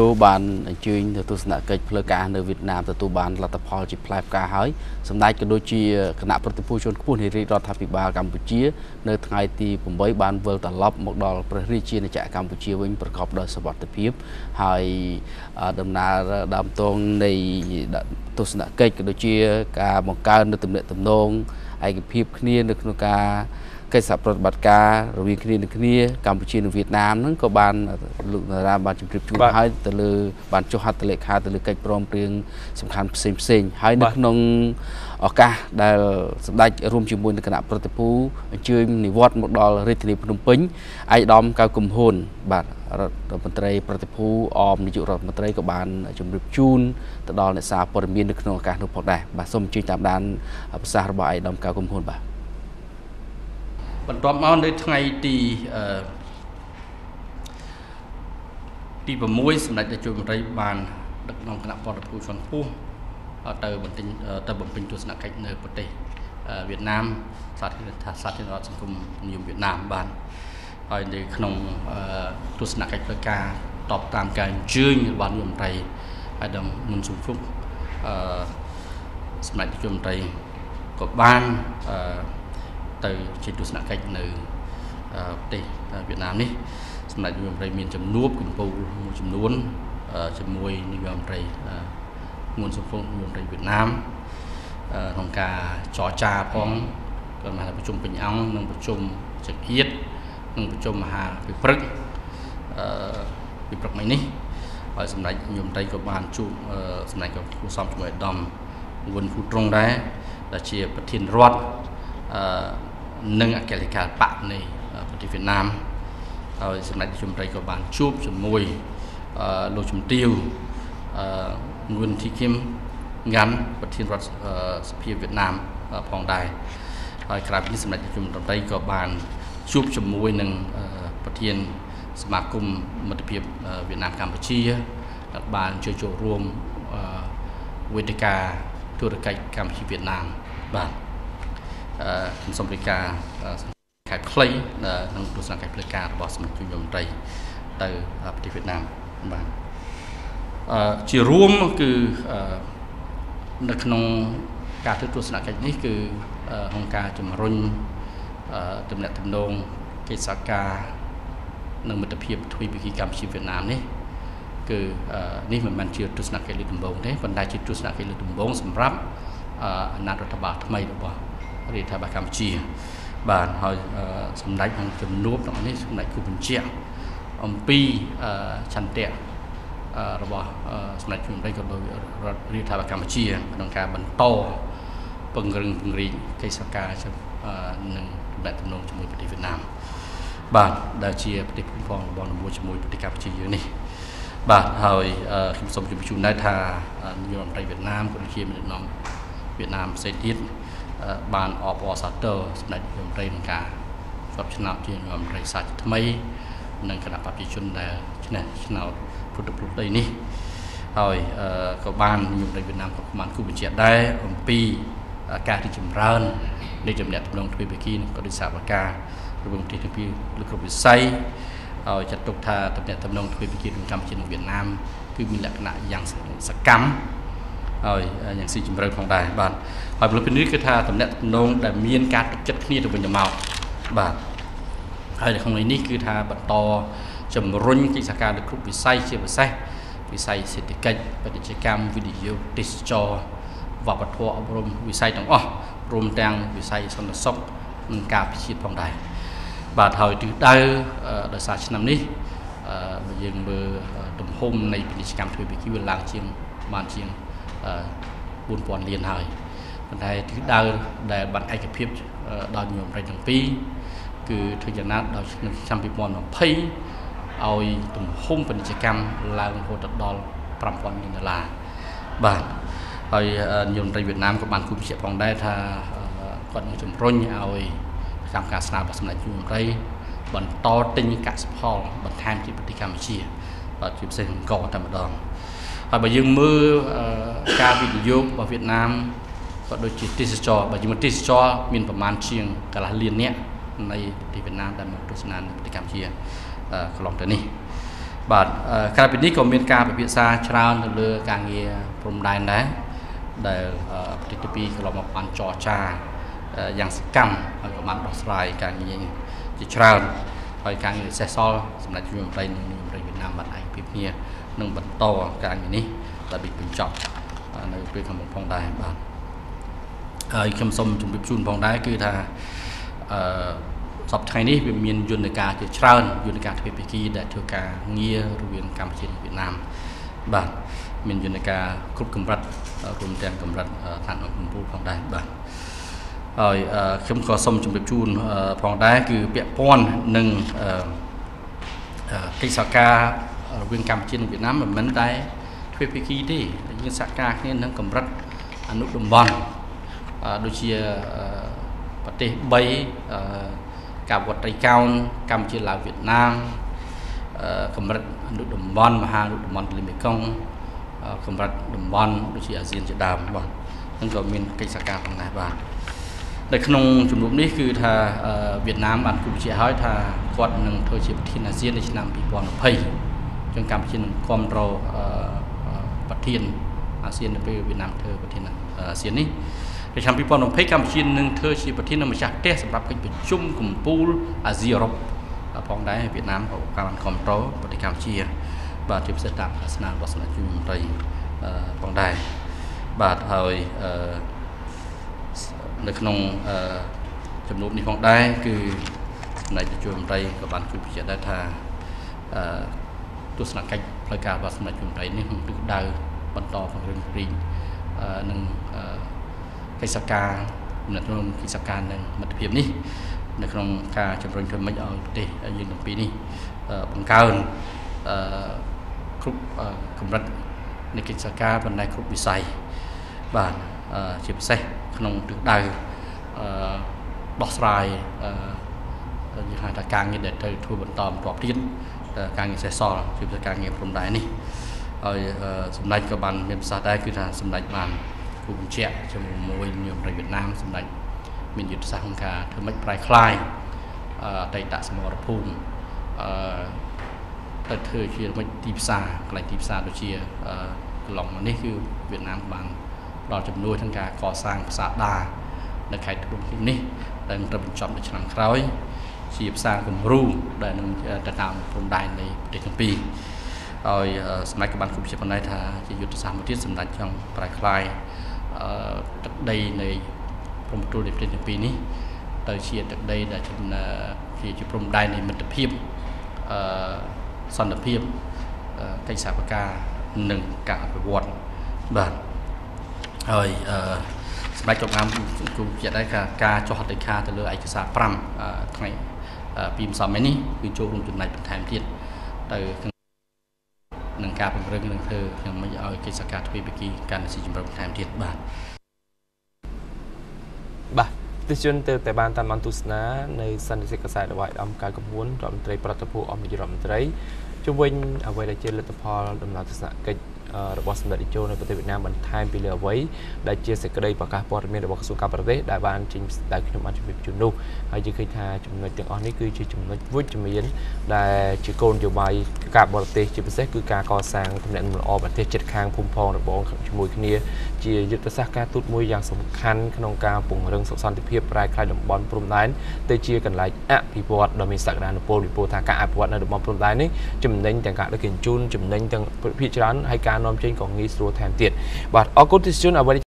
ទូបានអញ្ជើញទៅទស្សនកិច្ចផ្លូវការនៅវៀតណាមទទួលបានលទ្ធផលជាផ្លែផ្កាហើយសម្ដេចក៏ដូចជាគណៈប្រតិភូជនខ្ពស់នៃរាជរដ្ឋាភិបាលកម្ពុជា នៅថ្ងៃទី8បានវិលត្រឡប់មកដល់ព្រះរាជាណាចក្រកម្ពុជាវិញប្រកបដោយសុវត្ថិភាពហើយដំណើរដើមតងនៃទស្សនកិច្ចក៏ដូចជាការបង្កើននៅទំនាក់ទំនងឯកភាពគ្នានៅក្នុងការ កិច្ចសហប្រតិបត្តិការរវាងគ្នានឹងគ្នាកម្ពុជានិងវៀតណាមហ្នឹងក៏បានលោកនារាបានជម្រាបជូនហើយទៅលើបានចុះហត្ថលេខាទៅលើកិច្ចព្រមព្រៀងសំខាន់ផ្សេងផ្សេងហើយនៅក្នុងឱកាសដែលសម្ដេចរួមជាមួយនឹងគណៈប្រតិភូអញ្ជើញនិវត្តមកដល់រាជធានីភ្នំពេញឯកឧត្តមកៅកំហ៊ុនបាទរដ្ឋមន្ត្រីប្រតិភូអមនាយករដ្ឋមន្ត្រីក៏បានជម្រាបជូនទៅដល់អ្នកសារព័ត៌មាននៅក្នុងឱកាសនោះផងដែរបាទសូមអញ្ជើញតាមដានប្រសាសន៍របស់ឯកឧត្តមកៅកំហ៊ុនបាទ បន្ទាប់មកនៅថ្ងៃទីអឺទី6សម្ដេចតេជោមន្ត្រីបានដឹកនាំគណៈបរិភូជនពុះទៅបន្ទិញទៅបំពេញទស្សនកិច្ចនៅប្រទេសវៀតណាមសាធារណសាធារណរដ្ឋសង្គមនិយមវៀតណាមបានហើយនៅក្នុងទស្សនកិច្ចផ្លូវការតបតាមការអញ្ជើញរបស់នាយកមន្ត្រីហើយដល់មុនសុភុកអឺសម្ដេចនាយកមន្ត្រីក៏បានអឺ ទៅជាទស្សនកិច្ចនៅប្រទេសវៀតណាមនេះសម្ដេចនាយករដ្ឋមន្ត្រីមានចំនួនកម្ពុជាមួយចំនួនជាមួយនាយករដ្ឋមន្ត្រីងួនសុភុងនាយករដ្ឋមន្ត្រីវៀតណាមក្នុងការចរចាផងក៏មកប្រជុំពេញអង្គនិងប្រជុំចង្អៀតនិងប្រជុំមហាវិព្រឹកអឺវិព្រឹកមិញនេះហើយសម្ដេចនាយករដ្ឋមន្ត្រីក៏បានជួបសម្ដេចក៏គូសំជាមួយអាដាមវុនភូត្រង់ដែរដែលជាប្រធានរដ្ឋអឺ និងអគ្គលេខាបកនៃប្រទេសវៀតណាមហើយសម្ដេចជំរៃក៏បានជួបជាមួយលោកជំទាវអឺងួនធីគឹមងាន់ប្រធានរដ្ឋសភាវៀតណាមផងដែរហើយក្រៅពីនេះសម្ដេចជំរៃក៏បានជួបជាមួយនឹងប្រធានសមាគមមិត្តភាពវៀតណាមកម្ពុជាបានជួយចូលរួមវេទិកាធុរកិច្ចកម្ពុជាវៀតណាមបាទ ខ្ញុំសូមរាយការណ៍ខែខ្លីក្នុងទស្សនកិច្ចផ្លូវការរបស់សមាជិករដ្ឋមន្ត្រីទៅប្រទេសវៀតណាមបាទអឺជារួមគឺនៅក្នុងការធ្វើទស្សនកិច្ចនេះគឺក្នុងការជំរុញទំនាក់ទំនងកិច្ចសហការនិងមិត្តភាពទ្វេភាគីកម្ពុជាវៀតណាមនេះគឺនេះមិនមែនជាទស្សនកិច្ចលើកដំបូងទេប៉ុន្តែជាទស្សនកិច្ចលើកដំបូងសម្រាប់អាណត្តិរដ្ឋបាលថ្មីរបស់ រាជរដ្ឋាភិបាលកម្ពុជា បាទហើយសម្ដេចនឹងជំនួបក្នុងនេះសម្ដេចគូបញ្ជាក់អំពីឆន្ទៈរបស់សម្ដេចជំនុំក៏របស់រដ្ឋរាជរដ្ឋាភិបាលកម្ពុជាក្នុងការបន្តពង្រឹងពង្រីកកិច្ចសហការនឹងទំនាក់ទំនងជាមួយប្រទេសវៀតណាមបាទដែលជាប្រទេសភូមិផងរបស់នមួយជាមួយប្រទេសកម្ពុជាយើងនេះបាទហើយខ្ញុំសូមជម្រាបជូនដែរថានាយករដ្ឋមន្ត្រីវៀតណាមក៏ដូចជាមាននាំវៀតណាមផ្សេងទៀត បានអបអរសាទរសម្ដេចរដ្ឋមន្ត្រីក្នុងការជាប់ឆ្នោតជារដ្ឋមន្ត្រីសាជាថ្មី និងគណៈបព្វជិជនដែលឈ្នះឆ្នោតពុទ្ធប្រដីនេះហើយក៏បាននាយករដ្ឋវៀតណាមក៏បានគូបញ្ជាក់ដែរអំពីការរីកចម្រើននៃចំណេះតំណងទ្វេភាគីនិងក៏ដូចសហការរវាងប្រទេសទាំងពីរលើគ្រប់វិស័យហើយចាត់ទុកថាតំណែងតំណងទ្វេភាគីក្នុងកម្ពុជានិងវៀតណាមគឺមានលក្ខណៈយ៉ាងសកម្ម ហើយយ៉ាងស៊ីជម្រៅផងដែរបាទហើយពលពីនេះគឺថាតំណែងតំណងដែលមានការទុកចិត្តគ្នាទៅវិញទៅមកបាទហើយនៅក្នុងនេះគឺថាបន្តជំរុញកិច្ចសហការលើគ្រប់វិស័យជាពិសេសវិស័យសេដ្ឋកិច្ចពាណិជ្ជកម្មវិនិយោគទេសចរវប្បធម៌អប់រំវិស័យទាំងអស់រួមទាំងវិស័យសន្តិសុខនិងការពិជាតិផងដែរបាទហើយទិសដៅដោយសារឆ្នាំនេះបើយើងមើលទំហំនៃពាណិជ្ជកម្មទ្វេភាគីវាឡើងជាងបានជាង 4000លានហើយប៉ុន្តែទិសដៅដែលបានឯកភាពដល់ញោមប្រៃទាំងពីរគឺធ្វើយ៉ាងណាដល់ឆ្នាំ2020ឲ្យទំហំពាណិជ្ជកម្មឡើងរហូតដល់5000លានដុល្លារបាទហើយញោមប្រៃវៀតណាមក៏បានគូបញ្ជាក់ផងដែរថាគាត់នឹងជំរុញឲ្យកម្មការស្នើរបស់សម្ដេចជួនប្រៃបន្តទិញកសិផលបន្ថែមជាប្រទេសកម្ពុជាបាទជាពិសេសអង្គតែម្ដង ហើយបើយើងមើលការវិនិយោគរបស់វៀតណាមក៏ដូចជាទេសចរបើយើងមើលទេសចរមានប្រមាណជាងកន្លះលាននាក់នៃប្រទេសវៀតណាមដែលមកទស្សនានៅប្រទេសកម្ពុជាកន្លងទៅនេះបាទក្រៅពីនេះក៏មានការពិភាក្សាច្រើនទៅលើការងារព្រំដែនដែរដែលប្រទេសទី2កន្លងមកបានចរចាយ៉ាងសកម្មហើយក៏បានដោះស្រាយការងារជាច្រើនហើយការងារសេសសល់សម្រាប់ជំនុំប្រៃនិងជំនុំប្រៃវៀតណាមបានឯកភាពគ្នា នឹងបន្តការងារនេះដើម្បីបញ្ចប់នៅពេលខាងមុខផងដែរបាទហើយខ្ញុំសូមជម្រាបជូនផងដែរគឺថាអឺសប្តាហ៍នេះវាមានយន្តការជាច្រើនយន្តការទ្វេភាគីដែលធ្វើការងាររវាងកម្ពុជានិងវៀតណាមបាទមានយន្តការគ្រប់កម្រិតរួមទាំងកម្រិតឋានៈកម្ពុជាផងដែរបាទហើយខ្ញុំក៏សូមជម្រាបជូនផងដែរគឺពាក់ព័ន្ធនឹងកិច្ចសហការរ វាងកម្ពុជានិងវៀតណាមមិនមែនតែទ្វេភាគីទេយើងសហការគ្នានឹងកម្រិតអនុតំបន់ដូចជាប្រទេស3ការវត្តត្រីកោណកម្ពុជាឡាវវៀតណាមកម្រិតអនុតំបន់មហាអនុតំបន់ទន្លេមេគង្គកម្រិតតំបន់ដូចជាអាស៊ានជាដើមបាទហ្នឹងក៏មានកិច្ចសហការផងដែរបាទនៅក្នុងជំនួបនេះគឺថាវៀតណាមបានគូបញ្ជាក់ហើយថាគាត់នឹងធ្វើជាប្រធានអាស៊ាននៅឆ្នាំ2020 ចឹងកម្ពុជានឹងគ្រប់គ្រងប្រធានអាស៊ាននៅពេលវៀតណាមធ្វើប្រធានអាស៊ាននេះនៅឆ្នាំ2020កម្ពុជានឹងធ្វើជាប្រធាននិងម្ចាស់ផ្ទះសម្រាប់កិច្ចប្រជុំកំពូលអាស៊ីអឺរ៉ុបផងដែរវៀតណាមក៏បានគ្រប់គ្រងប្រទេសកម្ពុជា បាទជាពិសេសតាមសាសនារបស់សម្ដេចជួនមន្ត្រីផងដែរបាទហើយអឺនៅក្នុងចំនួននេះផងដែរគឺសម្ដេចជួនមន្ត្រីក៏បានជួយបញ្ជាក់ដែរថាអឺ ទស្សនកិច្ចផ្លូវការរបស់សម្ដេចជួនមន្ត្រីនេះនឹងទិសដៅបន្តពង្រឹងព្រីងនឹងកិច្ចសការនៅក្នុងកិច្ចសការនឹងមិត្តភាពនេះ នៅក្នុងការជំរុញធ្វើម៉េចឲ្យប្រទេសយើងទាំងពីរនេះបង្កើនអឺគ្រប់កម្រិតនៃកិច្ចសការបណ្ដៃគ្រប់វិស័យបាទជាពិសេសក្នុងទិសដៅអឺដោះស្រាយអឺយើងហៅថាការងារដែលត្រូវធ្វើបន្តបន្តទៀត ការងារសេះសល់ជាពិសេសការងារព្រំដែននេះហើយសម្ដេចក៏បានមានប្រសាសន៍ដែរគឺថាសម្ដេចបានគូបញ្ជាក់ជាមួយនឹងប្រទេសវៀតណាមសម្ដេចមានយុទ្ធសាស្ត្រក្នុងការធ្វើម៉េចប្រែក្លាយអតីតសមរភូមិអឺទៅធ្វើជាមិនទីផ្សារកន្លែងទីផ្សារដូចជាកន្លងមកនេះគឺវៀតណាមបានផ្ដល់ជំនួយក្នុងការកសាងផ្សារដានៅខេត្តត្បូងឃ្មុំនេះដែលត្រូវបញ្ចប់នៅឆ្នាំក្រោយ ជាផ្សារគំរូដែលនឹងទៅតាមព្រំដែននៃប្រទេសទាំងពីរហើយសម្ដេចក៏បានគូជាបណ្ដៃថាជាយុទ្ធសាស្ត្រមួយទៀតសម្ដេចចង់ប្រែក្លាយទឹកដីនៃព្រំទូលនៃប្រទេសទាំងពីរនេះទៅជាទឹកដីដែលជាជាព្រំដែននៃមិត្តភាពអឺសន្តិភាពកិច្ចសហការនិងការអភិវឌ្ឍបាទហើយអឺសម្ដេចគ្រប់អាមគូជាដែរការចុះហត្ថលេខាទៅលើឯកសារ5ថ្ងៃ ពីម្សិលមិញនេះគឺចូលរួមចំណែកបន្ថែមទៀតទៅនឹងការពង្រឹងនឹងធ្វើខ្ញុំមិនឲ្យកិច្ចសកម្មទ្វេភាគីកាន់តែស៊ីជម្រៅបន្ថែមទៀតបាទបាទទស្សជនទៅតែបានតាមបានទស្សនានៅសន្និសីទកសែតរបស់អំកាយកម្ពុជារដ្ឋមន្ត្រីប្រតិភូអមនាយករដ្ឋមន្ត្រីជំវិញអ្វីដែលជាលទ្ធផលដំណើរទស្សនកិច្ច របស់សម្ដេចតេជោនៅប្រទេសវៀតណាមបន្ថែមពីលើអ្វីដែលជាសេចក្តីប្រកាសព័ត៌មានរបស់ក្រសួងការបរទេសដែលបានចេញដែលខ្ញុំបានជម្រាបជូននោះហើយយើងឃើញថាចំណុចទាំងអស់នេះគឺជាចំណុចវិជ្ជមានដែលជាគោលនយោបាយការបរទេសជាពិសេសគឺការកសាងទំនាក់ទំនងល្អប្រទេសជិតខាងភូមិផងរបងជាមួយគ្នាជាយុទ្ធសាស្ត្រការទូតមួយយ៉ាងសំខាន់ក្នុងការពង្រឹងសុខសន្តិភាពប្រែក្លាយតំបន់ព្រំដែនទៅជាកន្លែងអភិវឌ្ឍដ៏មានសក្តានុពលពីព្រោះថាការអភិវឌ្ឍនៅតំបន់ព្រំដែននេះចំណេញទាំងការដឹកជញ្ជូនចំណេញទាំងភាគច្រើនហើយការនាំចេញក៏ងាយស្រួលថែមទៀតបាទអរគុណទស្សជនអ្វី